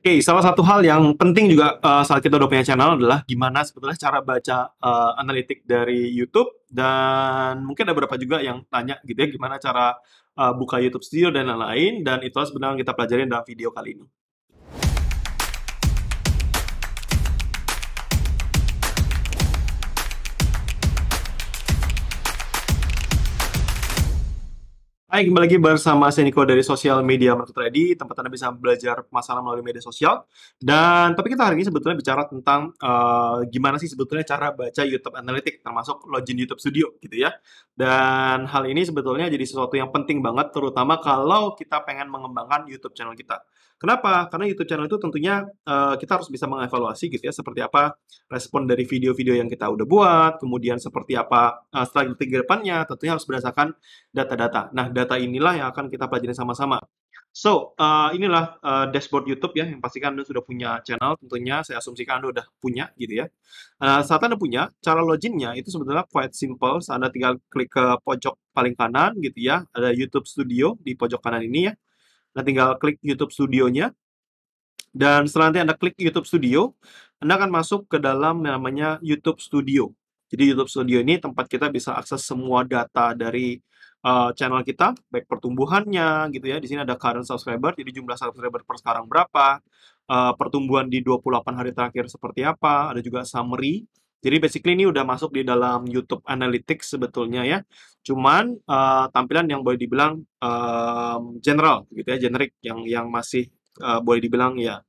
Oke, salah satu hal yang penting juga uh, saat kita udah punya channel adalah gimana sebetulnya cara baca uh, analitik dari YouTube dan mungkin ada beberapa juga yang tanya gitu ya gimana cara uh, buka YouTube Studio dan lain-lain dan itulah sebenarnya yang kita pelajarin dalam video kali ini. Hai, kembali lagi bersama saya Niko dari Sosial Media Market Ready, tempat Anda bisa belajar masalah melalui media sosial. Dan topik kita hari ini sebetulnya bicara tentang uh, gimana sih sebetulnya cara baca YouTube Analytics, termasuk login YouTube Studio gitu ya. Dan hal ini sebetulnya jadi sesuatu yang penting banget, terutama kalau kita pengen mengembangkan YouTube channel kita. Kenapa? Karena YouTube channel itu tentunya uh, kita harus bisa mengevaluasi gitu ya, seperti apa respon dari video-video yang kita udah buat, kemudian seperti apa uh, strategi ke depannya, tentunya harus berdasarkan data-data. Nah, data inilah yang akan kita pelajari sama-sama. So, uh, inilah uh, dashboard YouTube ya, yang pastikan Anda sudah punya channel, tentunya saya asumsikan Anda udah punya gitu ya. Uh, saat Anda punya, cara loginnya itu sebetulnya quite simple. Anda tinggal klik ke pojok paling kanan gitu ya, ada YouTube Studio di pojok kanan ini ya. Nah, tinggal klik YouTube Studionya. Dan setelah nanti Anda klik YouTube Studio, Anda akan masuk ke dalam namanya YouTube Studio. Jadi YouTube Studio ini tempat kita bisa akses semua data dari uh, channel kita, baik pertumbuhannya gitu ya. Di sini ada current subscriber, jadi jumlah subscriber per sekarang berapa, uh, pertumbuhan di 28 hari terakhir seperti apa, ada juga summary. Jadi basically ini udah masuk di dalam YouTube Analytics sebetulnya ya. Cuman uh, tampilan yang boleh dibilang um, general gitu ya, generic yang yang masih uh, boleh dibilang ya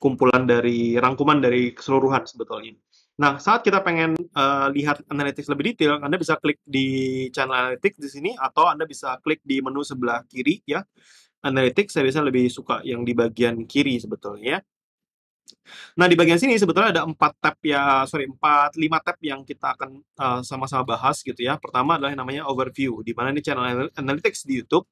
kumpulan dari rangkuman dari keseluruhan sebetulnya. Nah, saat kita pengen uh, lihat analytics lebih detail, Anda bisa klik di channel analytics di sini atau Anda bisa klik di menu sebelah kiri ya. Analytics saya biasanya lebih suka yang di bagian kiri sebetulnya. Nah, di bagian sini sebetulnya ada empat tab ya, sorry, empat, lima tab yang kita akan uh, sama-sama bahas gitu ya. Pertama adalah yang namanya overview, di mana ini channel analytics di YouTube.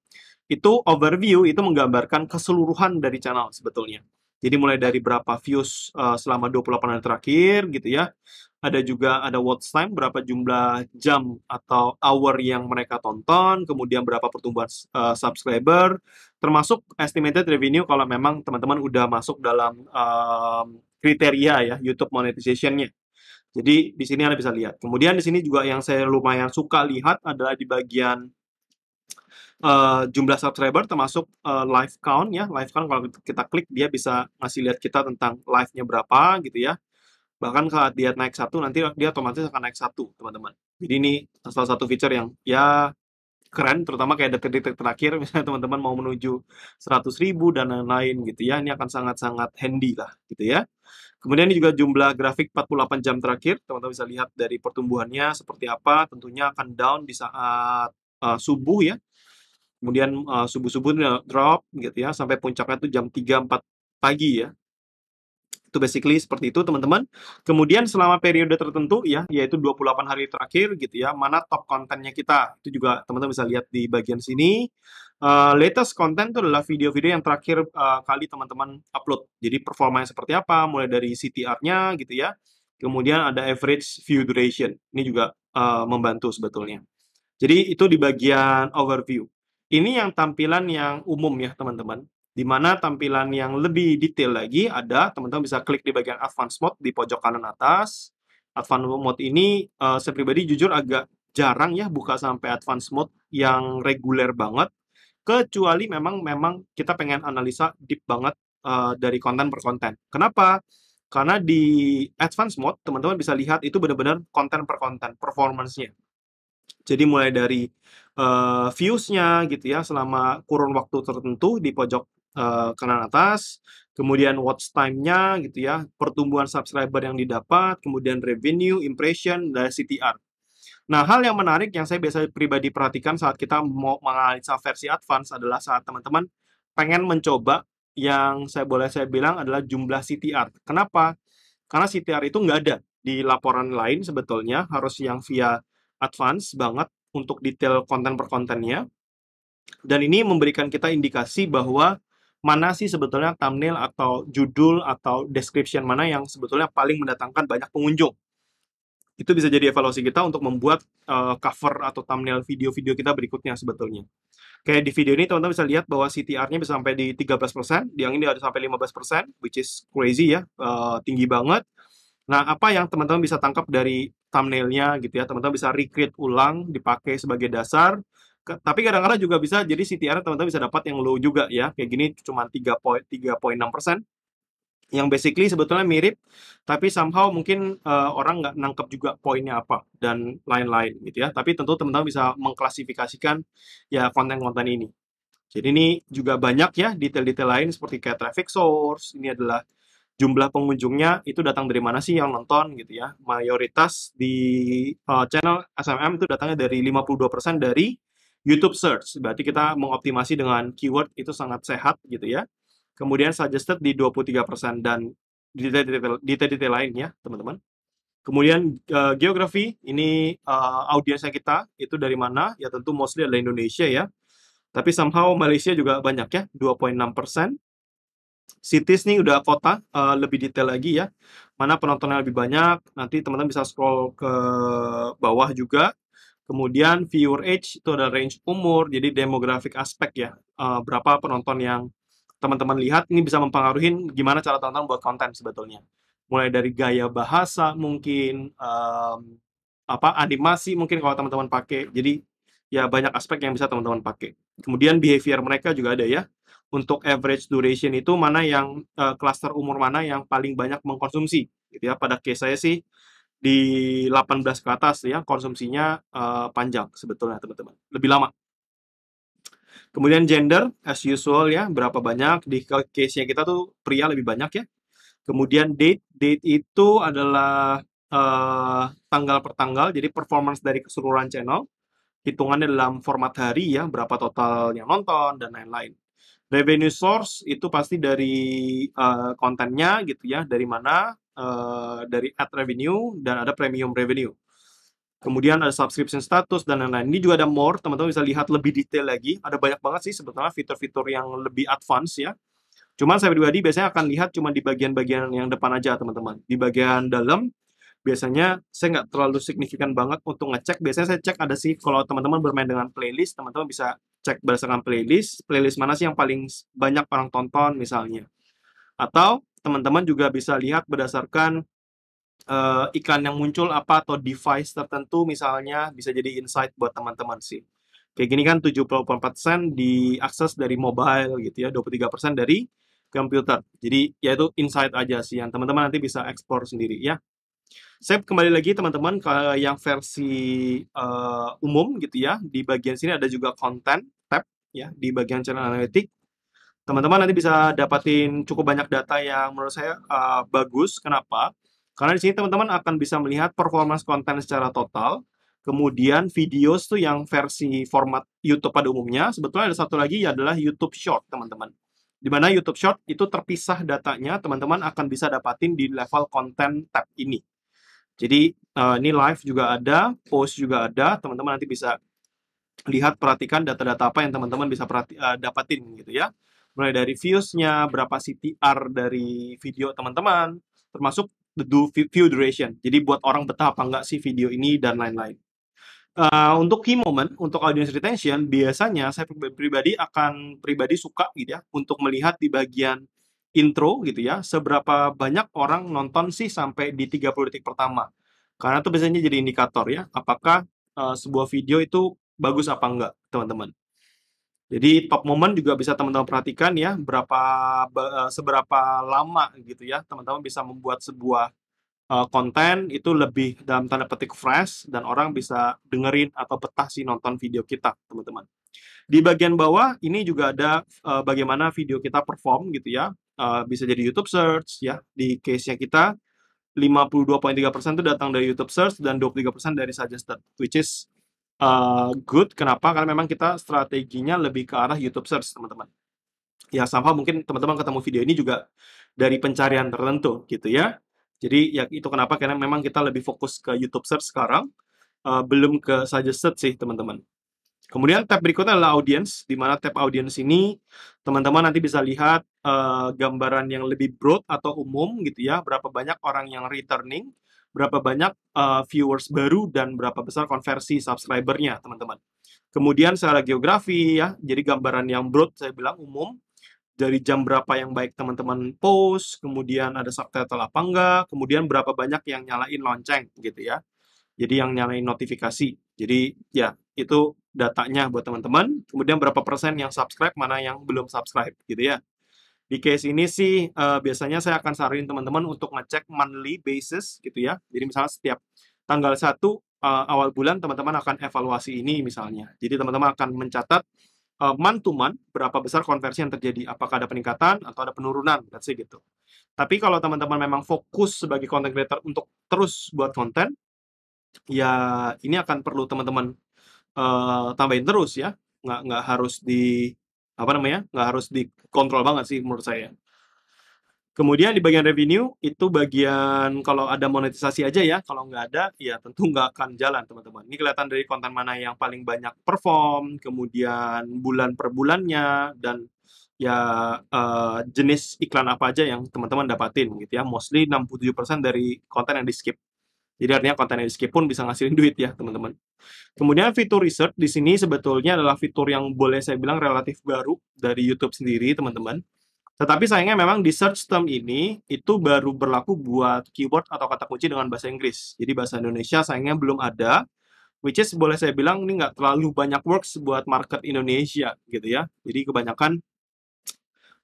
Itu overview itu menggambarkan keseluruhan dari channel sebetulnya. Jadi mulai dari berapa views uh, selama 28 hari terakhir gitu ya. Ada juga ada watch time, berapa jumlah jam atau hour yang mereka tonton, kemudian berapa pertumbuhan uh, subscriber, termasuk estimated revenue kalau memang teman-teman udah masuk dalam um, kriteria ya YouTube monetization-nya. Jadi di sini Anda bisa lihat. Kemudian di sini juga yang saya lumayan suka lihat adalah di bagian uh, jumlah subscriber termasuk uh, live count ya. Live count kalau kita klik dia bisa ngasih lihat kita tentang live-nya berapa gitu ya. Bahkan kalau dia naik satu nanti dia otomatis akan naik satu teman-teman. Jadi ini salah satu feature yang ya keren terutama kayak detik-detik terakhir misalnya teman-teman mau menuju 100 ribu dan lain-lain gitu ya ini akan sangat-sangat handy lah gitu ya kemudian ini juga jumlah grafik 48 jam terakhir teman-teman bisa lihat dari pertumbuhannya seperti apa tentunya akan down di saat uh, subuh ya kemudian uh, subuh-subuh drop gitu ya sampai puncaknya itu jam 3 4 pagi ya. Itu basically seperti itu teman-teman. Kemudian selama periode tertentu ya yaitu 28 hari terakhir gitu ya, mana top kontennya kita. Itu juga teman-teman bisa lihat di bagian sini. Uh, latest content itu adalah video-video yang terakhir uh, kali teman-teman upload. Jadi performanya seperti apa, mulai dari CTR-nya gitu ya. Kemudian ada average view duration. Ini juga uh, membantu sebetulnya. Jadi itu di bagian overview. Ini yang tampilan yang umum ya teman-teman. Di mana tampilan yang lebih detail lagi ada, teman-teman bisa klik di bagian Advanced Mode di pojok kanan atas. Advanced Mode ini uh, saya pribadi jujur agak jarang ya buka sampai Advanced Mode yang reguler banget. Kecuali memang memang kita pengen analisa deep banget uh, dari konten per konten. Kenapa? Karena di Advanced Mode, teman-teman bisa lihat itu benar-benar konten per konten, performance-nya. Jadi mulai dari uh, views-nya gitu ya selama kurun waktu tertentu di pojok uh, kanan atas, kemudian watch time-nya gitu ya, pertumbuhan subscriber yang didapat, kemudian revenue, impression, dan CTR. Nah, hal yang menarik yang saya biasa pribadi perhatikan saat kita mau menganalisa versi advance adalah saat teman-teman pengen mencoba yang saya boleh saya bilang adalah jumlah CTR. Kenapa? Karena CTR itu nggak ada di laporan lain sebetulnya, harus yang via advance banget untuk detail konten per kontennya. Dan ini memberikan kita indikasi bahwa mana sih sebetulnya thumbnail atau judul atau description mana yang sebetulnya paling mendatangkan banyak pengunjung. Itu bisa jadi evaluasi kita untuk membuat uh, cover atau thumbnail video-video kita berikutnya sebetulnya. Kayak di video ini teman-teman bisa lihat bahwa CTR-nya bisa sampai di 13%, di yang ini ada sampai 15%, which is crazy ya, uh, tinggi banget. Nah, apa yang teman-teman bisa tangkap dari thumbnailnya gitu ya, teman-teman bisa recreate ulang, dipakai sebagai dasar, tapi kadang-kadang juga bisa jadi CTR teman-teman bisa dapat yang low juga ya, kayak gini cuma 3.6%, yang basically sebetulnya mirip, tapi somehow mungkin uh, orang nggak nangkep juga poinnya apa dan lain-lain gitu ya. Tapi tentu teman-teman bisa mengklasifikasikan ya konten-konten ini. Jadi ini juga banyak ya detail-detail lain seperti kayak traffic source. Ini adalah jumlah pengunjungnya itu datang dari mana sih yang nonton gitu ya. Mayoritas di uh, channel SMM itu datangnya dari 52% dari YouTube search. Berarti kita mengoptimasi dengan keyword itu sangat sehat gitu ya kemudian suggested di 23% dan detail-detail lain ya, teman-teman. Kemudian uh, geografi, ini uh, audiensnya kita itu dari mana? Ya tentu mostly adalah Indonesia ya. Tapi somehow Malaysia juga banyak ya, 2.6%. Cities nih udah kota, uh, lebih detail lagi ya. Mana penontonnya lebih banyak, nanti teman-teman bisa scroll ke bawah juga. Kemudian viewer age itu ada range umur, jadi demographic aspek ya. Uh, berapa penonton yang teman-teman lihat ini bisa mempengaruhi gimana cara teman-teman buat konten sebetulnya. Mulai dari gaya bahasa mungkin um, apa animasi mungkin kalau teman-teman pakai. Jadi ya banyak aspek yang bisa teman-teman pakai. Kemudian behavior mereka juga ada ya. Untuk average duration itu mana yang uh, cluster umur mana yang paling banyak mengkonsumsi gitu ya. Pada case saya sih di 18 ke atas ya konsumsinya uh, panjang sebetulnya teman-teman. Lebih lama Kemudian gender, as usual ya, berapa banyak. Di case-nya kita tuh pria lebih banyak ya. Kemudian date, date itu adalah uh, tanggal per tanggal, jadi performance dari keseluruhan channel. Hitungannya dalam format hari ya, berapa total yang nonton, dan lain-lain. Revenue source itu pasti dari uh, kontennya gitu ya, dari mana, uh, dari ad revenue, dan ada premium revenue. Kemudian ada subscription status dan lain-lain. Ini juga ada more, teman-teman bisa lihat lebih detail lagi. Ada banyak banget sih sebetulnya fitur-fitur yang lebih advance ya. Cuman saya pribadi biasanya akan lihat cuma di bagian-bagian yang depan aja teman-teman. Di bagian dalam biasanya saya nggak terlalu signifikan banget untuk ngecek. Biasanya saya cek ada sih kalau teman-teman bermain dengan playlist, teman-teman bisa cek berdasarkan playlist. Playlist mana sih yang paling banyak orang tonton misalnya. Atau teman-teman juga bisa lihat berdasarkan uh, iklan yang muncul apa atau device tertentu misalnya bisa jadi insight buat teman-teman sih. Kayak gini kan 74% diakses dari mobile gitu ya, 23% dari komputer. Jadi ya itu insight aja sih yang teman-teman nanti bisa explore sendiri ya. Saya kembali lagi teman-teman ke yang versi uh, umum gitu ya. Di bagian sini ada juga konten tab ya di bagian channel analitik. Teman-teman nanti bisa dapatin cukup banyak data yang menurut saya uh, bagus. Kenapa? Karena di sini teman-teman akan bisa melihat performance konten secara total, kemudian videos tuh yang versi format YouTube pada umumnya, sebetulnya ada satu lagi adalah YouTube Short, teman-teman. Di mana YouTube Short itu terpisah datanya, teman-teman akan bisa dapatin di level konten tab ini. Jadi uh, ini live juga ada, post juga ada, teman-teman nanti bisa lihat perhatikan data-data apa yang teman-teman bisa perhati, uh, dapatin gitu ya. Mulai dari views-nya, berapa CTR dari video teman-teman, termasuk do view duration. Jadi buat orang betah apa enggak sih video ini dan lain-lain. Uh, untuk key moment, untuk audience retention, biasanya saya pribadi akan pribadi suka gitu ya, untuk melihat di bagian intro gitu ya, seberapa banyak orang nonton sih sampai di 30 detik pertama. Karena itu biasanya jadi indikator ya, apakah uh, sebuah video itu bagus apa enggak, teman-teman. Jadi top moment juga bisa teman-teman perhatikan ya, berapa uh, seberapa lama gitu ya, teman-teman bisa membuat sebuah uh, konten itu lebih dalam tanda petik fresh dan orang bisa dengerin atau betah sih nonton video kita, teman-teman. Di bagian bawah ini juga ada uh, bagaimana video kita perform gitu ya. Bisa jadi YouTube search ya. Di case-nya kita 52.3% itu datang dari YouTube search dan 23% dari suggested which is uh, good. Kenapa? Karena memang kita strateginya lebih ke arah YouTube search, teman-teman. Ya, sama mungkin teman-teman ketemu video ini juga dari pencarian tertentu gitu ya. Jadi ya itu kenapa karena memang kita lebih fokus ke YouTube search sekarang, uh, belum ke suggested sih teman-teman. Kemudian tab berikutnya adalah audience, di mana tab audience ini teman-teman nanti bisa lihat uh, gambaran yang lebih broad atau umum gitu ya, berapa banyak orang yang returning, berapa banyak uh, viewers baru dan berapa besar konversi subscribernya, teman-teman. Kemudian secara geografi ya, jadi gambaran yang broad saya bilang umum, dari jam berapa yang baik teman-teman post, kemudian ada subtitle apa enggak, kemudian berapa banyak yang nyalain lonceng gitu ya. Jadi yang nyalain notifikasi. Jadi ya itu datanya buat teman-teman. Kemudian berapa persen yang subscribe, mana yang belum subscribe gitu ya. Di case ini sih uh, biasanya saya akan saranin teman-teman untuk ngecek monthly basis gitu ya. Jadi misalnya setiap tanggal 1 uh, eh, awal bulan teman-teman akan evaluasi ini misalnya. Jadi teman-teman akan mencatat uh, month to month berapa besar konversi yang terjadi, apakah ada peningkatan atau ada penurunan, let's say gitu. Tapi kalau teman-teman memang fokus sebagai content creator untuk terus buat konten, ya ini akan perlu teman-teman uh, tambahin terus ya, nggak nggak harus di apa namanya, nggak harus dikontrol banget sih menurut saya. Kemudian di bagian revenue, itu bagian kalau ada monetisasi aja ya, kalau nggak ada, ya tentu nggak akan jalan teman-teman. Ini kelihatan dari konten mana yang paling banyak perform, kemudian bulan per bulannya, dan ya uh, jenis iklan apa aja yang teman-teman dapatin gitu ya. Mostly 67% dari konten yang di-skip. Jadi artinya konten yang di-skip pun bisa ngasilin duit ya teman-teman. Kemudian fitur research di sini sebetulnya adalah fitur yang boleh saya bilang relatif baru dari YouTube sendiri teman-teman tetapi sayangnya memang di search term ini itu baru berlaku buat keyword atau kata kunci dengan bahasa Inggris. Jadi bahasa Indonesia sayangnya belum ada. Which is boleh saya bilang ini nggak terlalu banyak works buat market Indonesia gitu ya. Jadi kebanyakan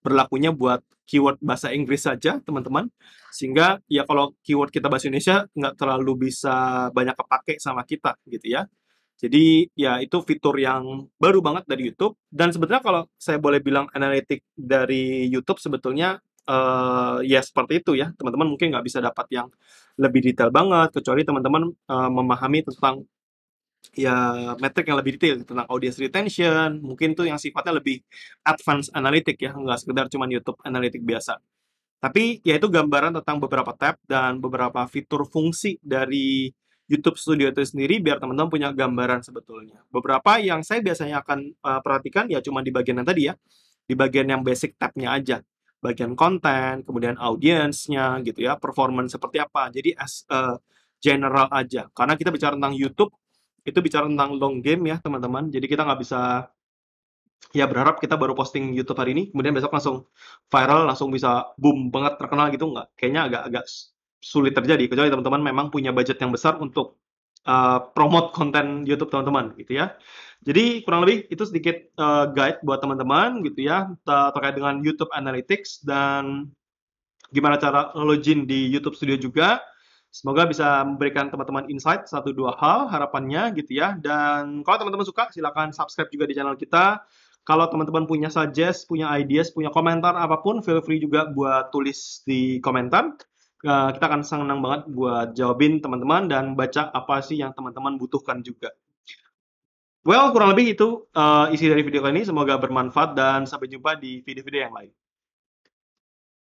berlakunya buat keyword bahasa Inggris saja teman-teman. Sehingga ya kalau keyword kita bahasa Indonesia nggak terlalu bisa banyak kepake sama kita gitu ya. Jadi ya itu fitur yang baru banget dari YouTube dan sebetulnya kalau saya boleh bilang analitik dari YouTube sebetulnya uh, ya seperti itu ya teman-teman mungkin nggak bisa dapat yang lebih detail banget kecuali teman-teman uh, memahami tentang ya metrik yang lebih detail tentang audience retention mungkin tuh yang sifatnya lebih advance analitik ya nggak sekedar cuma YouTube analitik biasa tapi ya itu gambaran tentang beberapa tab dan beberapa fitur fungsi dari YouTube Studio itu sendiri biar teman-teman punya gambaran sebetulnya. Beberapa yang saya biasanya akan uh, perhatikan ya cuma di bagian yang tadi ya, di bagian yang basic tab-nya aja. Bagian konten, kemudian audiensnya gitu ya, performance seperti apa. Jadi as uh, general aja. Karena kita bicara tentang YouTube, itu bicara tentang long game ya teman-teman. Jadi kita nggak bisa ya berharap kita baru posting YouTube hari ini, kemudian besok langsung viral, langsung bisa boom banget terkenal gitu nggak. Kayaknya agak-agak sulit terjadi kecuali teman-teman memang punya budget yang besar untuk uh, promote konten YouTube teman-teman gitu ya. Jadi kurang lebih itu sedikit uh, guide buat teman-teman gitu ya terkait dengan YouTube Analytics dan gimana cara login di YouTube Studio juga. Semoga bisa memberikan teman-teman insight satu dua hal harapannya gitu ya. Dan kalau teman-teman suka silahkan subscribe juga di channel kita. Kalau teman-teman punya suggest, punya ideas, punya komentar apa pun, feel free juga buat tulis di komentar. Eh, kita akan senang banget buat jawabin teman-teman dan baca apa sih yang teman-teman butuhkan juga. Well, kurang lebih itu uh, isi dari video kali ini. Semoga bermanfaat dan sampai jumpa di video-video yang lain.